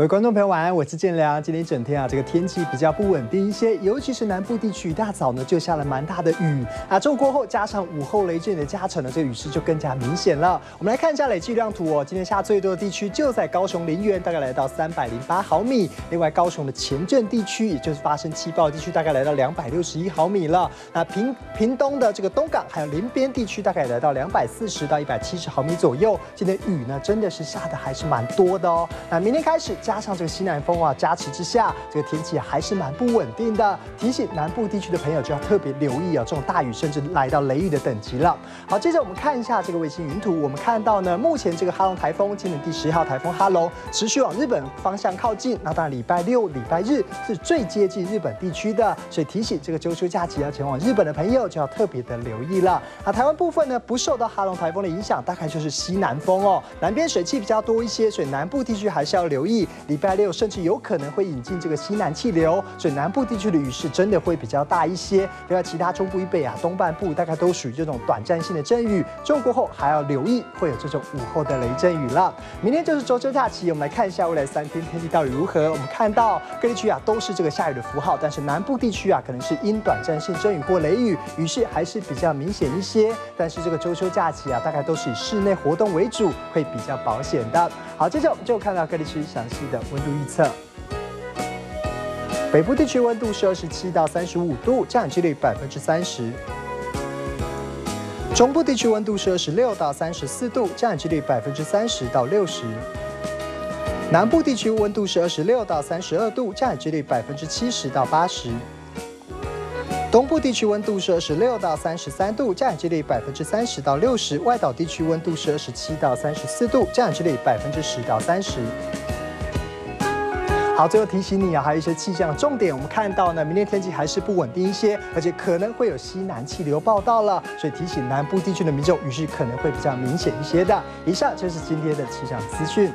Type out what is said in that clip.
各位观众朋友，晚安，我是建良。今天一整天啊，这个天气比较不稳定一些，尤其是南部地区，一大早呢就下了蛮大的雨啊。中午过后，加上午后雷阵雨的加成呢，这个雨势就更加明显了。我们来看一下累计量图哦，今天下最多的地区就在高雄林园，大概来到三百零八毫米。另外，高雄的前镇地区，也就是发生气爆地区，大概来到两百六十一毫米了。那屏屏东的这个东港还有林边地区，大概来到两百四十到一百七十毫米左右。今天雨呢，真的是下的还是蛮多的哦。那明天开始。加上这个西南风啊加持之下，这个天气还是蛮不稳定的。提醒南部地区的朋友就要特别留意啊，这种大雨甚至来到雷雨的等级了。好，接着我们看一下这个卫星云图，我们看到呢，目前这个哈龙台风，今年第十一号台风哈龙持续往日本方向靠近。那当然，礼拜六、礼拜日是最接近日本地区的，所以提醒这个周休假期要前往日本的朋友就要特别的留意了。那台湾部分呢，不受到哈龙台风的影响，大概就是西南风哦，南边水汽比较多一些，所以南部地区还是要留意。礼拜六甚至有可能会引进这个西南气流，所以南部地区的雨势真的会比较大一些。另外，其他中部以北啊、东半部大概都属于这种短暂性的阵雨。中午过后还要留意会有这种午后的雷阵雨了。明天就是周休假期，我们来看一下未来三天天气到底如何。我们看到各地区啊都是这个下雨的符号，但是南部地区啊可能是因短暂性阵雨或雷雨，雨势还是比较明显一些。但是这个周休假期啊，大概都是以室内活动为主，会比较保险的。好，接着我们就看到各地区详细的温度预测。北部地区温度是二十七到三十五度，降雨几率百分之三十。中部地区温度是二十六到三十四度，降雨几率百分之三十到六十。南部地区温度是二十六到三十二度，降雨几率百分之七十到八十。东部地区温度是二十六到三十三度，降雨几率百分之三十到六十；外岛地区温度是二十七到三十四度，降雨几率百分之十到三十。好，最后提醒你啊，还有一些气象重点，我们看到呢，明天天气还是不稳定一些，而且可能会有西南气流报道了，所以提醒南部地区的民众，雨势可能会比较明显一些的。以上就是今天的气象资讯。